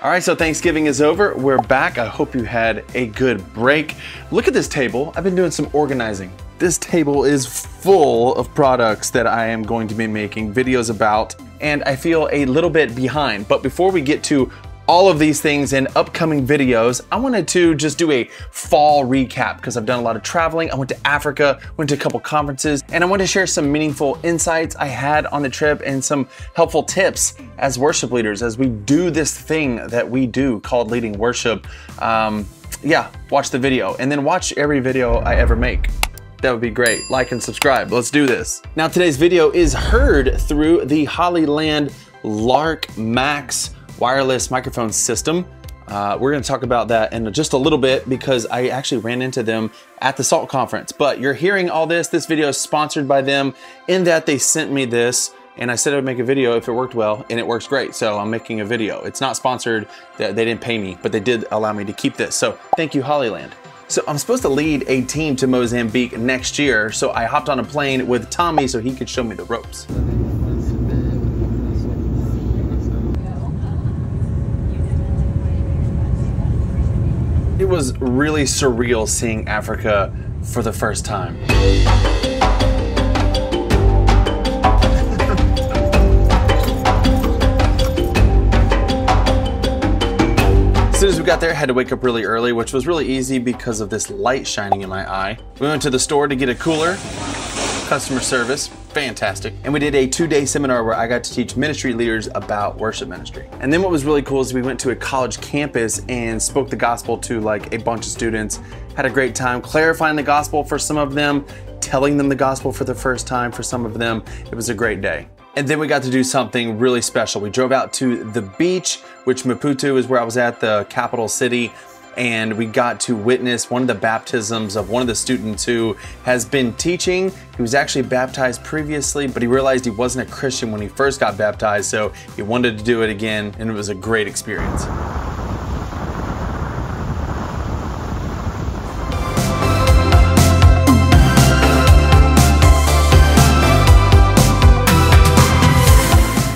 All right, so Thanksgiving is over. We're back. I hope you had a good break. Look at this table. I've been doing some organizing. This table is full of products that I am going to be making videos about, and I feel a little bit behind. But before we get to all of these things in upcoming videos, I wanted to just do a fall recap because I've done a lot of traveling. I went to Africa, went to a couple conferences, and I want to share some meaningful insights I had on the trip and some helpful tips as worship leaders as we do this thing that we do called leading worship. Um, yeah, watch the video and then watch every video I ever make. That would be great. Like and subscribe. Let's do this. Now, today's video is heard through the Hollyland Lark Max wireless microphone system. Uh, we're going to talk about that in just a little bit because I actually ran into them at the SALT conference. But you're hearing all this. This video is sponsored by them in that they sent me this and I said I would make a video if it worked well and it works great. So I'm making a video. It's not sponsored. They didn't pay me, but they did allow me to keep this. So thank you, Hollyland. So I'm supposed to lead a team to Mozambique next year. So I hopped on a plane with Tommy so he could show me the ropes. It was really surreal seeing Africa for the first time. As soon as we got there, I had to wake up really early, which was really easy because of this light shining in my eye. We went to the store to get a cooler, customer service, fantastic. And we did a two day seminar where I got to teach ministry leaders about worship ministry. And then what was really cool is we went to a college campus and spoke the gospel to like a bunch of students. Had a great time clarifying the gospel for some of them, telling them the gospel for the first time for some of them. It was a great day. And then we got to do something really special. We drove out to the beach, which Maputo is where I was at, the capital city and we got to witness one of the baptisms of one of the students who has been teaching. He was actually baptized previously, but he realized he wasn't a Christian when he first got baptized, so he wanted to do it again, and it was a great experience.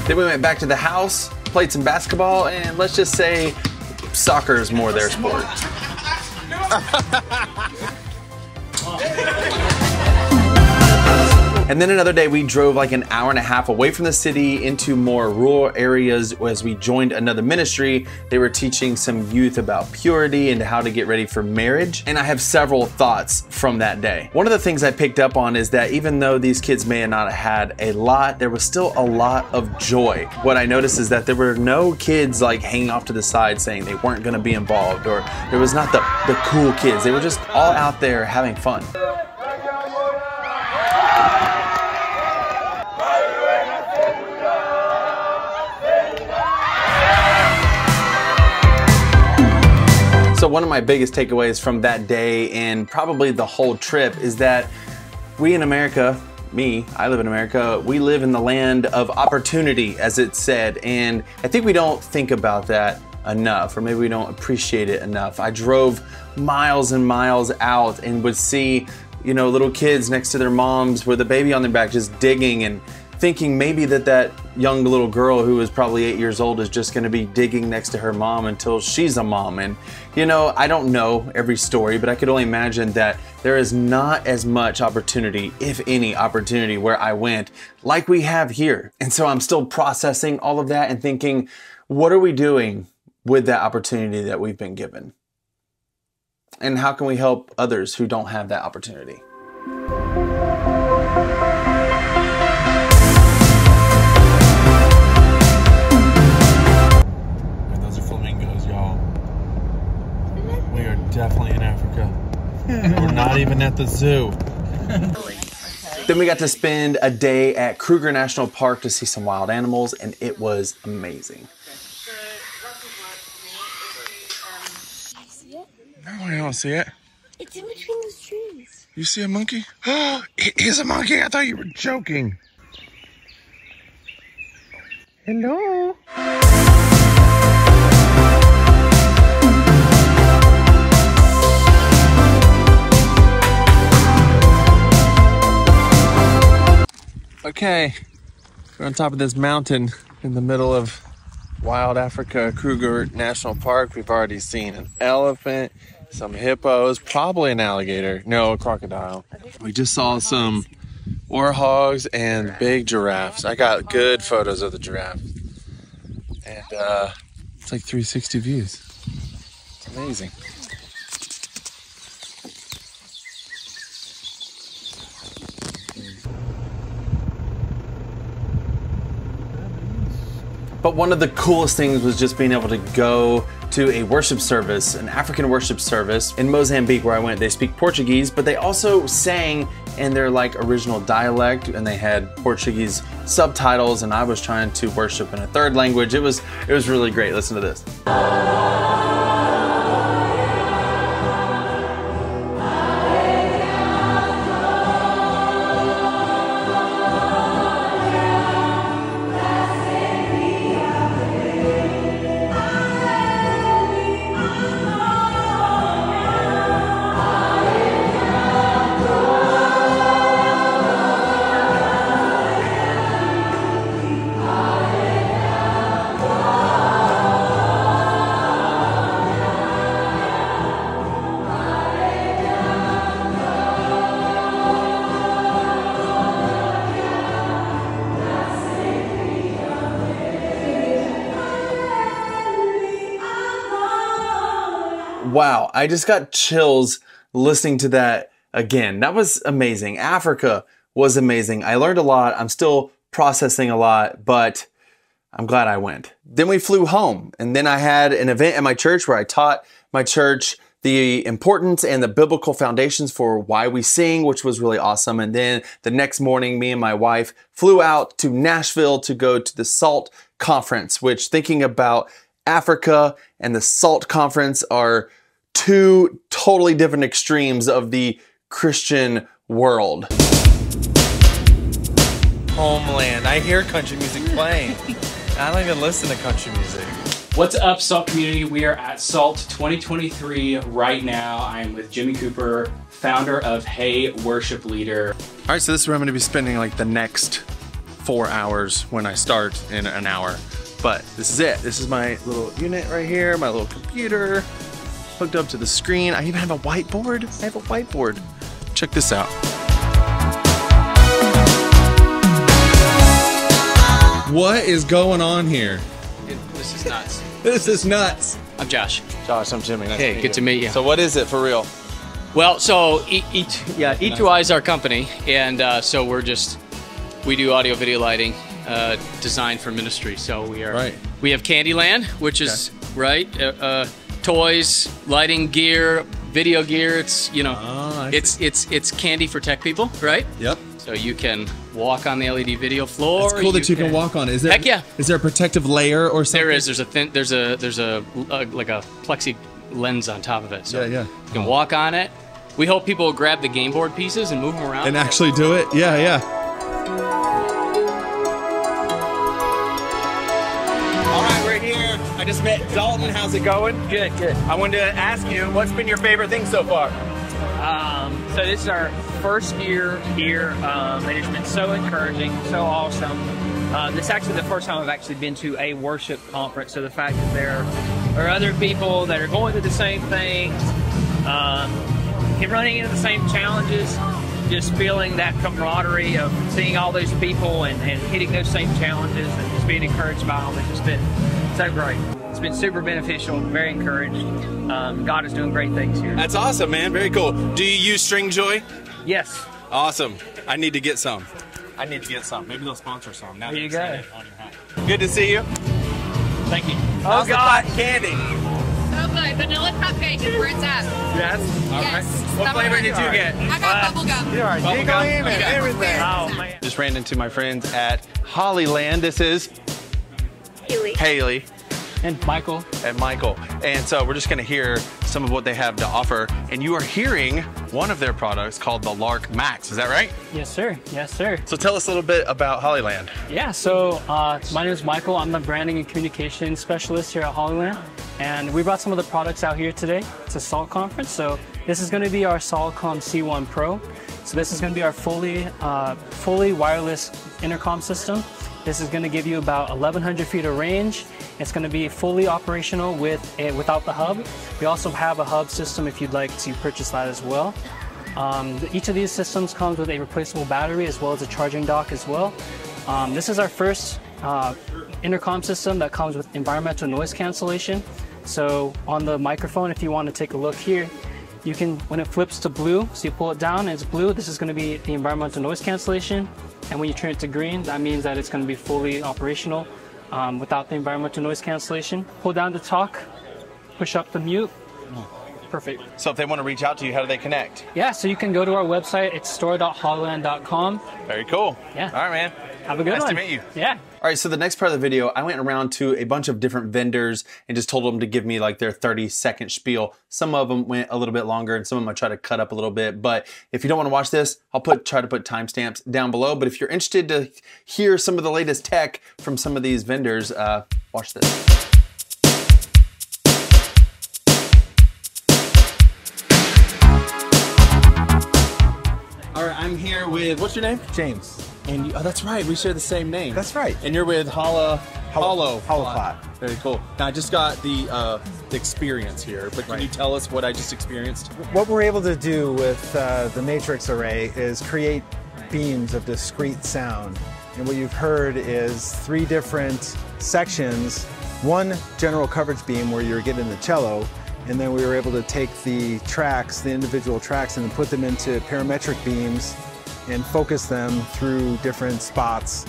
Then we went back to the house, played some basketball, and let's just say soccer is more their sport. And then another day, we drove like an hour and a half away from the city into more rural areas as we joined another ministry. They were teaching some youth about purity and how to get ready for marriage. And I have several thoughts from that day. One of the things I picked up on is that even though these kids may not have had a lot, there was still a lot of joy. What I noticed is that there were no kids like hanging off to the side saying they weren't going to be involved, or there was not the, the cool kids. They were just all out there having fun. One of my biggest takeaways from that day and probably the whole trip is that we in America, me, I live in America, we live in the land of opportunity, as it said. And I think we don't think about that enough, or maybe we don't appreciate it enough. I drove miles and miles out and would see, you know, little kids next to their moms with a baby on their back just digging and thinking maybe that that young little girl who is probably eight years old is just going to be digging next to her mom until she's a mom. And, you know, I don't know every story, but I could only imagine that there is not as much opportunity, if any opportunity, where I went like we have here. And so I'm still processing all of that and thinking, what are we doing with that opportunity that we've been given? And how can we help others who don't have that opportunity? Definitely in Africa. We're not even at the zoo. Then we got to spend a day at Kruger National Park to see some wild animals, and it was amazing. No, I don't see it. It's in between those trees. You see a monkey? Oh, it is a monkey. I thought you were joking. Hello. Okay, we're on top of this mountain in the middle of Wild Africa Kruger National Park. We've already seen an elephant, some hippos, probably an alligator. No, a crocodile. We just saw some warhogs and big giraffes. I got good photos of the giraffe. And uh, it's like 360 views. It's amazing. But one of the coolest things was just being able to go to a worship service, an African worship service in Mozambique where I went. They speak Portuguese, but they also sang in their like original dialect and they had Portuguese subtitles and I was trying to worship in a third language. It was it was really great. Listen to this. Wow, I just got chills listening to that again. That was amazing. Africa was amazing. I learned a lot. I'm still processing a lot, but I'm glad I went. Then we flew home, and then I had an event at my church where I taught my church the importance and the biblical foundations for why we sing, which was really awesome. And then the next morning, me and my wife flew out to Nashville to go to the SALT conference, which thinking about Africa and the SALT conference are two totally different extremes of the Christian world. Homeland. I hear country music playing. I don't even listen to country music. What's up, SALT community? We are at SALT 2023 right now. I'm with Jimmy Cooper, founder of Hey Worship Leader. All right, so this is where I'm gonna be spending like the next four hours when I start in an hour. But this is it. This is my little unit right here, my little computer hooked up to the screen. I even have a whiteboard. I have a whiteboard. Check this out. What is going on here? This is nuts. This is nuts. I'm Josh. Josh, I'm Jimmy. Nice Hey, good to meet you. So what is it for real? Well, so E- E2, yeah, E2I is our company, and uh, so we're just we do audio video lighting, uh, designed for ministry. So we are Right. we have Candyland, which is right, uh, uh, toys, lighting gear, video gear. It's you know, Oh, it's it's it's candy for tech people, right? Yep. So you can walk on the LED video floor. It's cool that you can walk on. Is there? Heck yeah. Is there a protective layer or something? There is. There's a thin. There's a. There's a uh, like a plexi lens on top of it. So Yeah, yeah. You can walk on it. We hope people will grab the game board pieces and move them around. And actually do it? Yeah, yeah. Just met Dalton. How's it going? Good, good. I wanted to ask you, what's been your favorite thing so far? Um, so this is our first year here, um, and it's been so encouraging, so awesome. Uh, this is actually the first time I've actually been to a worship conference. So the fact that there are other people that are going through the same things, um, and running into the same challenges, just feeling that camaraderie of seeing all those people and, and hitting those same challenges and just being encouraged by them. It's just been so great. It's been super beneficial, very encouraged. Um, God is doing great things here. That's awesome, man. Very cool. Do you use Stringjoy? Yes. Awesome. I need to get some. I need to get some. Maybe they'll sponsor some. Now There you you go. on your hat. Good to see you. Thank you. How's the cotton candy? So good. Vanilla cupcake is where it's at. Yes. Yes. What Stubborn. flavor did you get? I got bubble gum. Bubblegum and everything. Oh man. Just ran into my friends at Hollyland. This is Haley. Haley and Michael. and Michael. And so we're just going to hear some of what they have to offer. And you are hearing one of their products called the Lark Max. Is that right? Yes, sir. Yes, sir. So tell us a little bit about Hollyland. Yeah. So uh, my name is Michael. I'm the branding and communication specialist here at Hollyland, and we brought some of the products out here today. It's a Salt conference, so this is going to be our Solidcom C1 Pro. So this is going to be our fully, uh, fully wireless intercom system. This is going to give you about 1,100 feet of range. It's going to be fully operational with a, without the hub. We also have a hub system if you'd like to purchase that as well. Um, each of these systems comes with a replaceable battery as well as a charging dock as well. Um, this is our first uh, intercom system that comes with environmental noise cancellation. So on the microphone, if you want to take a look here, you can, when it flips to blue, so you pull it down and it's blue, this is going to be the environmental noise cancellation. And when you turn it to green, that means that it's going to be fully operational um, without the environmental noise cancellation. Pull down the talk, push up the mute. Perfect. So if they want to reach out to you, how do they connect? Yeah, so you can go to our website. It's store.hollyland.com. Very cool. Yeah. All right, man. Have a good nice one. to meet you. Yeah. All right, so the next part of the video, I went around to a bunch of different vendors and just told them to give me like their 30 second spiel. Some of them went a little bit longer and some of them I try to cut up a little bit. But if you don't want to watch this, I'll put try to put timestamps down below. But if you're interested to hear some of the latest tech from some of these vendors, uh, watch this. All right, I'm here with, what's your name? James. And you, oh, that's right, we share the same name. That's right. And you're with Holla, Hollow, HOLOPLOT. Very cool. Now I just got the uh, the experience here, but can Right. you tell us what I just experienced? What we're able to do with uh, the matrix array is create beams of discrete sound. And what you've heard is three different sections. One general coverage beam where you're getting the cello, and then we were able to take the tracks, the individual tracks, and put them into parametric beams and focus them through different spots.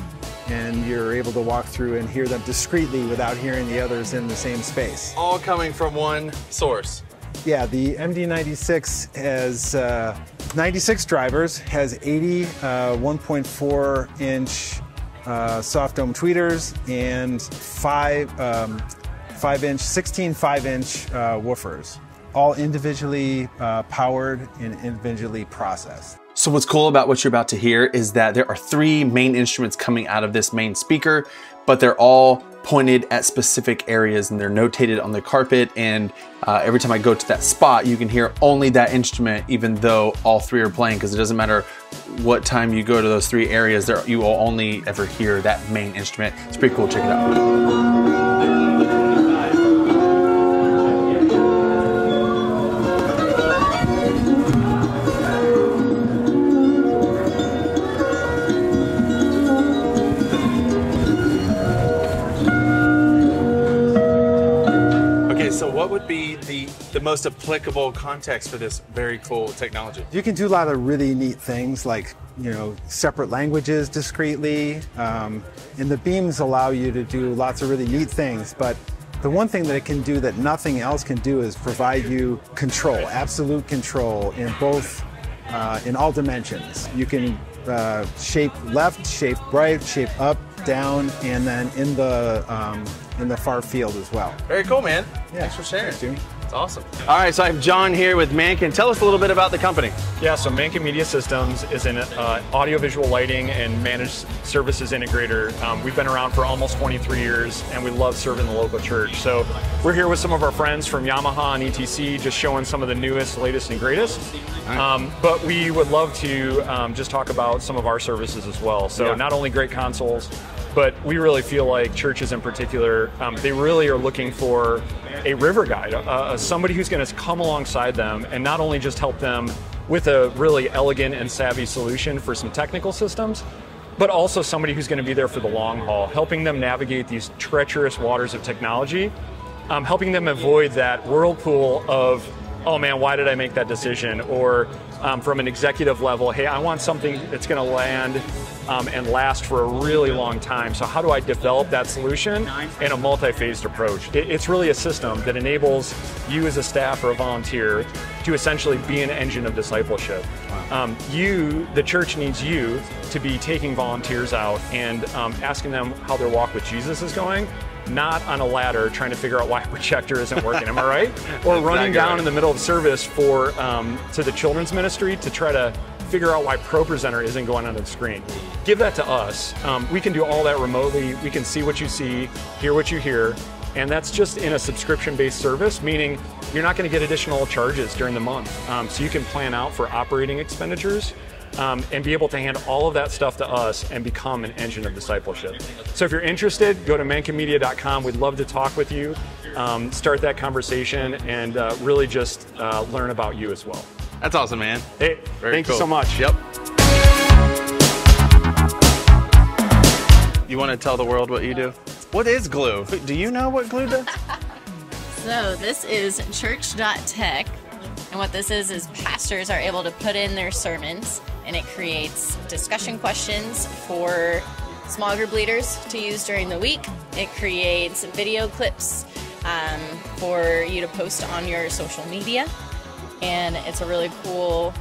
And you're able to walk through and hear them discreetly without hearing the others in the same space. All coming from one source. Yeah, the MD96 has uh, 96 drivers, has 80 uh, 1.4 inch uh, soft dome tweeters, and five um, five inch, 16 five inch uh, woofers, all individually uh, powered and individually processed. So what's cool about what you're about to hear is that there are three main instruments coming out of this main speaker, but they're all pointed at specific areas and they're notated on the carpet. And uh, every time I go to that spot, you can hear only that instrument, even though all three are playing, because it doesn't matter what time you go to those three areas, there you will only ever hear that main instrument. It's pretty cool. Check it out. The most applicable context for this very cool technology? You can do a lot of really neat things like, you know, separate languages discreetly. Um, and the beams allow you to do lots of really neat things. But the one thing that it can do that nothing else can do is provide you control, absolute control in both, uh, in all dimensions. You can uh, shape left, shape right, shape up, down, and then in the um, in the far field as well. Very cool, man. Yeah. Thanks for sharing. Thanks, Jimmy. It's awesome. All right, so I have John here with Mankin. Tell us a little bit about the company. Yeah, so Mankin Media Systems is an uh, audiovisual lighting and managed services integrator. Um, we've been around for almost 23 years, and we love serving the local church. So we're here with some of our friends from Yamaha and ETC, just showing some of the newest, latest, and greatest. Um, but we would love to um, just talk about some of our services as well. So Yeah. not only great consoles, but we really feel like churches in particular, um, they really are looking for a river guide, uh, somebody who's going to come alongside them and not only just help them with a really elegant and savvy solution for some technical systems, but also somebody who's going to be there for the long haul, helping them navigate these treacherous waters of technology, um, helping them avoid that whirlpool of, oh man, why did I make that decision? Or um, from an executive level, hey, I want something that's going to land um, and last for a really long time. So, how do I develop that solution in a multi phased approach? It, it's really a system that enables you as a staff or a volunteer to essentially be an engine of discipleship. Um, you, the church needs you to be taking volunteers out and um, asking them how their walk with Jesus is going. Not on a ladder trying to figure out why a projector isn't working. Am I right? Or running down right. in the middle of service for um, to the children's ministry to try to figure out why ProPresenter isn't going on the screen. Give that to us. Um, we can do all that remotely. We can see what you see, hear what you hear, and that's just in a subscription-based service, meaning you're not going to get additional charges during the month. Um, so you can plan out for operating expenditures um, and be able to hand all of that stuff to us and become an engine of discipleship. So if you're interested, go to mankinmedia.com. We'd love to talk with you, um, start that conversation, and uh, really just uh, learn about you as well. That's awesome, man. Hey, Very thank cool. you so much. Yep. You want to tell the world what you do? What is Gloo? Do you know what Gloo does? So this is church.tech. And what this is is pastors are able to put in their sermons and it creates discussion questions for small group leaders to use during the week. It creates video clips um, for you to post on your social media. And it's a really cool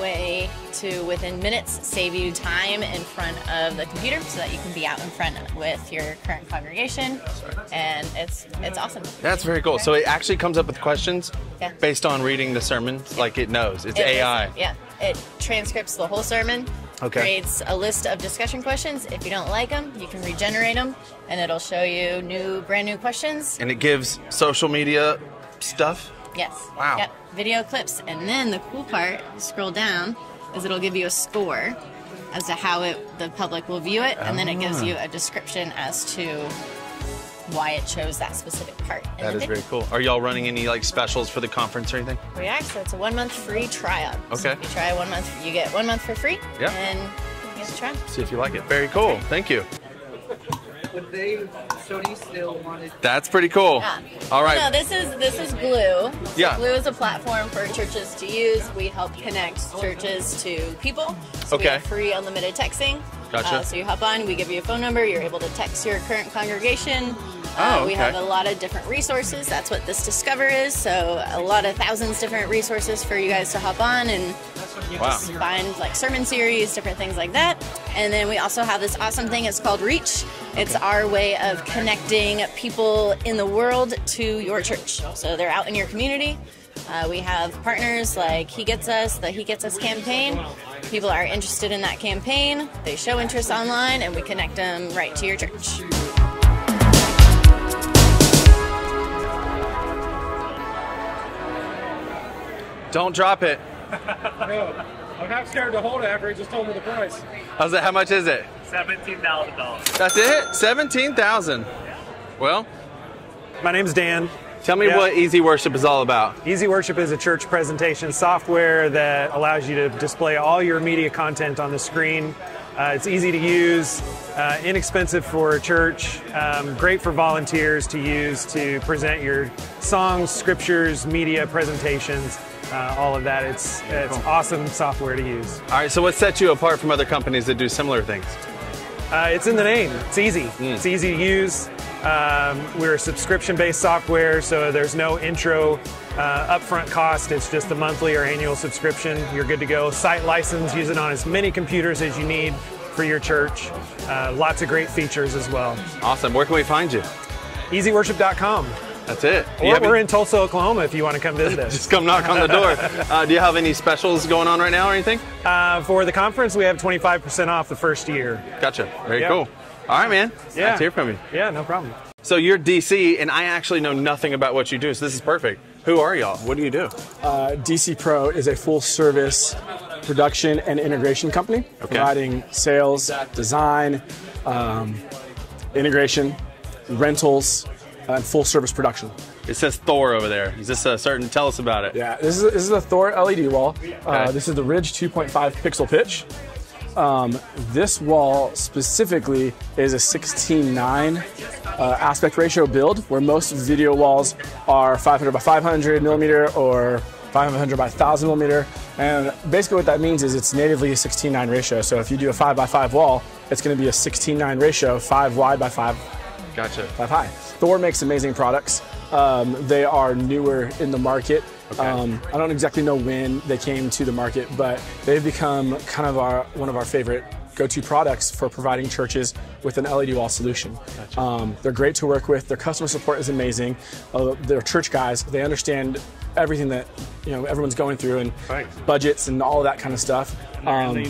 way to, within minutes, save you time in front of the computer so that you can be out in front with your current congregation. And it's it's awesome. That's very cool. So it actually comes up with questions Yeah. based on reading the sermons, like it knows. It's It AI. listens- yeah, it transcripts the whole sermon. Okay. Creates a list of discussion questions. If you don't like them, you can regenerate them, and it'll show you new, brand new questions. And it gives social media stuff. Yes. Wow. Yep. Video clips, and then the cool part, scroll down, is it'll give you a score as to how it the public will view it, and then it gives Ah. you a description as to why it chose that specific part. in That the is video. very cool. Are y'all running any like specials for the conference or anything? We are, so it's a one month free trial. So Okay. if you try one month, you get one month for free. Yeah. And you get to try. See if you like it. Very cool. Thank you. Would they, Sony still wanted That's pretty cool. Yeah. All right. No, this is this is Gloo. So Yeah. Gloo is a platform for churches to use. We help connect churches to people. So we have free unlimited texting. Gotcha. Uh, so you hop on, we give you a phone number. You're able to text your current congregation. Oh, Uh, we have a lot of different resources. That's what this Discover is. So a lot of thousands different resources for you guys to hop on and Wow. find like sermon series, different things like that. And then we also have this awesome thing. It's called Reach. It's our way of connecting people in the world to your church. So they're out in your community. Uh, we have partners like He Gets Us, the He Gets Us campaign. People are interested in that campaign. They show interest online, and we connect them right to your church. Don't drop it. no, I'm not scared to hold it after he just told me the price. How's it? How much is it? Seventeen thousand dollars. That's it? 17,000. Well, My name's Dan. tell me Yeah. what EasyWorship is all about. EasyWorship is a church presentation software that allows you to display all your media content on the screen. Uh, it's easy to use, uh, inexpensive for a church, um, great for volunteers to use to present your songs, scriptures, media presentations, uh, all of that. It's it's awesome software to use. All right, so what sets you apart from other companies that do similar things? Uh, it's in the name. It's easy. Mm. It's easy to use. Um, we're a subscription-based software, so there's no intro uh, upfront cost. It's just a monthly or annual subscription. You're good to go. Site license. Use it on as many computers as you need for your church. Uh, lots of great features as well. Awesome. Where can we find you? EasyWorship.com. That's it. Or we're any- in Tulsa, Oklahoma, if you want to come visit us. Just come knock on the door. Uh, do you have any specials going on right now or anything? Uh, for the conference, we have 25% off the first year. Gotcha. Very Yep. cool. All right, man. Yeah. Let's hear from you. Yeah, no problem. So you're DC, and I actually know nothing about what you do, so this is perfect. Who are y'all? What do you do? Uh, DC Pro is a full service production and integration company okay. providing sales, design, um, integration, rentals, and full service production. It says Thor over there. Is this a certain? Tell us about it. Yeah, this is this is a Thor LED wall. Uh, this is the Ridge 2.5 pixel pitch. Um, this wall specifically is a 16:9 uh, aspect ratio build, where most video walls are 500 by 500 millimeter or 500 by 1000 millimeter. And basically, what that means is it's natively a 16:9 ratio. So if you do a 5 by 5 wall, it's going to be a 16:9 ratio, 5 wide by 5 Gotcha. Five high. Thor makes amazing products. Um, they are newer in the market. Um, I don't exactly know when they came to the market, but they've become kind of our one of our favorite go-to products for providing churches with an LED wall solution. Um, they're great to work with. Their customer support is amazing. Uh, they're church guys. They understand everything that you know everyone's going through and budgets and all of that kind of stuff. Um,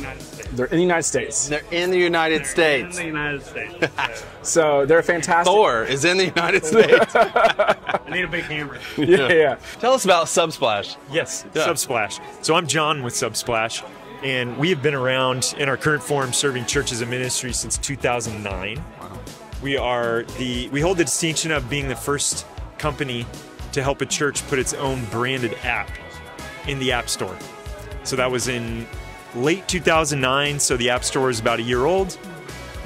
they're in the United States. They're in the United States. In the United States. so they're fantastic. Thor is in the United States. I need a big hammer. Yeah, yeah. Tell us about Subsplash. Yes, Yeah. Subsplash. So I'm John with Subsplash. And we have been around in our current form serving churches and ministries since 2009. Wow. We are the we hold the distinction of being the first company to help a church put its own branded app in the App Store. So that was in late 2009, so the App Store is about a year old,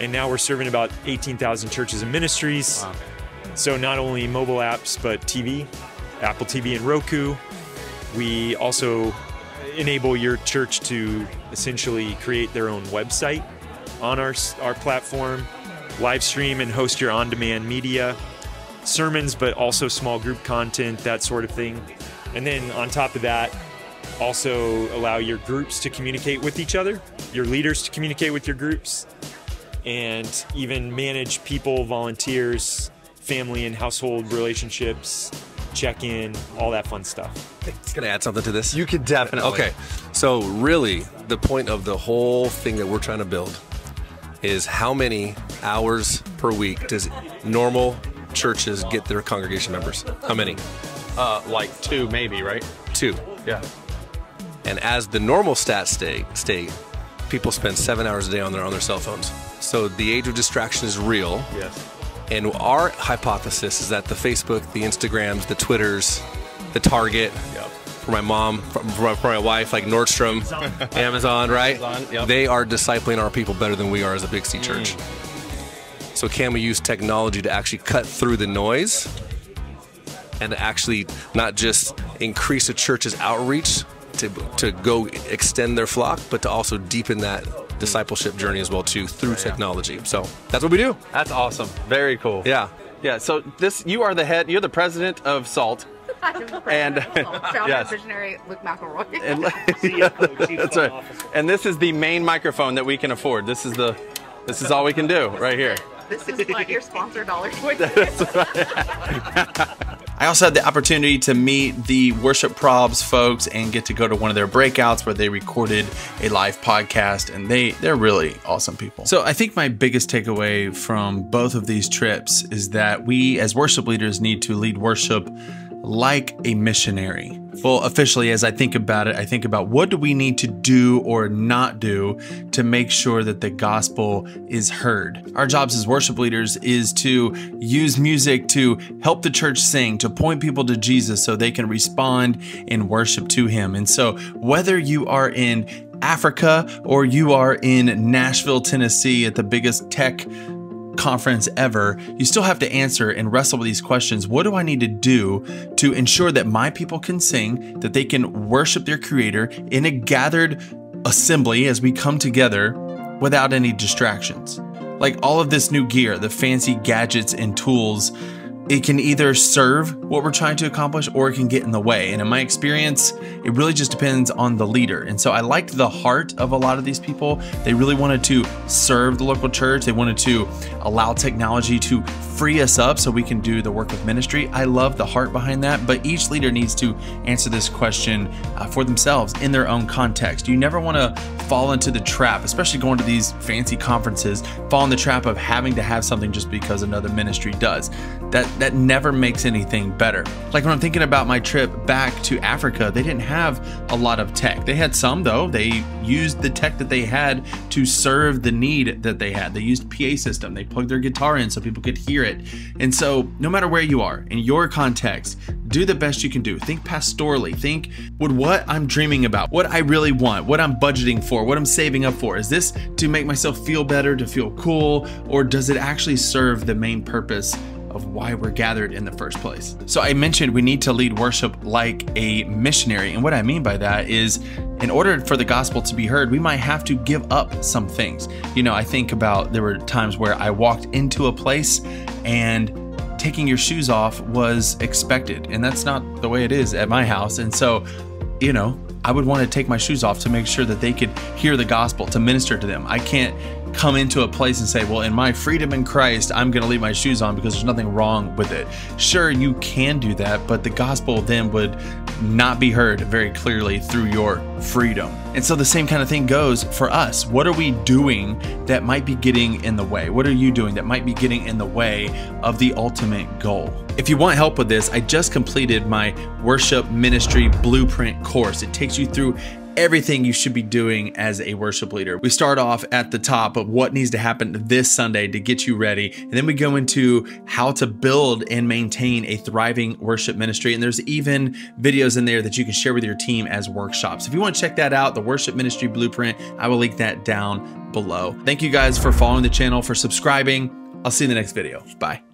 and now we're serving about 18,000 churches and ministries. So not only mobile apps, but TV, Apple TV and Roku. We also enable your church to essentially create their own website on our, our platform, live stream and host your on demand media, sermons, but also small group content, that sort of thing. And then on top of that, also allow your groups to communicate with each other, your leaders to communicate with your groups, and even manage people, volunteers, family and household relationships, check in, all that fun stuff. It's going to add something to this? You could definitely. Okay. So, really, the point of the whole thing that we're trying to build is how many hours per week does normal churches get their congregation members? How many? Uh, like two, maybe, right? Two. Yeah. And as the normal stat state, state, people spend seven hours a day on their on their cell phones. So the age of distraction is real. Yes. And our hypothesis is that the Facebook, the Instagrams, the Twitters, the Target, for my mom, for my, for my wife, like Nordstrom, Amazon, right? Amazon, yep. They are discipling our people better than we are as a Big C Mm. Church. So can we use technology to actually cut through the noise and to actually not just increase a church's outreach to, to go extend their flock, but to also deepen that discipleship journey as well too through technology. So that's what we do. That's awesome. Very cool. Yeah. Yeah. So this, you are the head. You're the president of Salt. And yes. visionary Luke McElroy. And that's right. And this is the main microphone that we can afford. This is the, this is all we can do right here. This is what your sponsor dollars would I also had the opportunity to meet the Worship Probs folks and get to go to one of their breakouts where they recorded a live podcast and they they're really awesome people. So I think my biggest takeaway from both of these trips is that we as worship leaders need to lead worship like a missionary. Well, officially, as I think about it, I think about what do we need to do or not do to make sure that the gospel is heard. Our jobs as worship leaders is to use music to help the church sing, to point people to Jesus so they can respond in worship to him. And so, whether you are in Africa or you are in Nashville, Tennessee at the biggest tech conference ever, you still have to answer and wrestle with these questions. What do I need to do to ensure that my people can sing, that they can worship their creator in a gathered assembly as we come together without any distractions? Like all of this new gear, the fancy gadgets and tools, it can either serve what we're trying to accomplish or it can get in the way. And in my experience, it really just depends on the leader. And so I liked the heart of a lot of these people. They really wanted to serve the local church, they wanted to allow technology to free us up so we can do the work of ministry. I love the heart behind that, but each leader needs to answer this question uh, for themselves in their own context. You never want to fall into the trap, especially going to these fancy conferences, fall in the trap of having to have something just because another ministry does. That that never makes anything better. Like when I'm thinking about my trip back to Africa, they didn't have a lot of tech. They had some though. They used the tech that they had to serve the need that they had. They used PA system. They plugged their guitar in so people could hear it. And so, no matter where you are in your context, do the best you can do. Think pastorally. Think with what I'm dreaming about, what I really want, what I'm budgeting for, what I'm saving up for. Is this to make myself feel better, to feel cool, or does it actually serve the main purpose of why we're gathered in the first place. So I mentioned we need to lead worship like a missionary. And what I mean by that is in order for the gospel to be heard, we might have to give up some things. You know, I think about there were times where I walked into a place and taking your shoes off was expected. And that's not the way it is at my house. And so, you know, I would want to take my shoes off to make sure that they could hear the gospel, to minister to them. I can't come into a place and say, well, in my freedom in Christ, I'm going to leave my shoes on because there's nothing wrong with it. Sure, you can do that, but the gospel then would not be heard very clearly through your freedom. And so the same kind of thing goes for us. What are we doing that might be getting in the way? What are you doing that might be getting in the way of the ultimate goal? If you want help with this, I just completed my worship ministry blueprint course. It takes you through everything you should be doing as a worship leader. We start off at the top of what needs to happen this Sunday to get you ready. And then we go into how to build and maintain a thriving worship ministry. And there's even videos in there that you can share with your team as workshops. If you want to check that out, the worship ministry blueprint, I will link that down below. Thank you guys for following the channel, for subscribing. I'll see you in the next video. Bye.